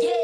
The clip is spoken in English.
yeah.